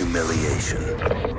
humiliation.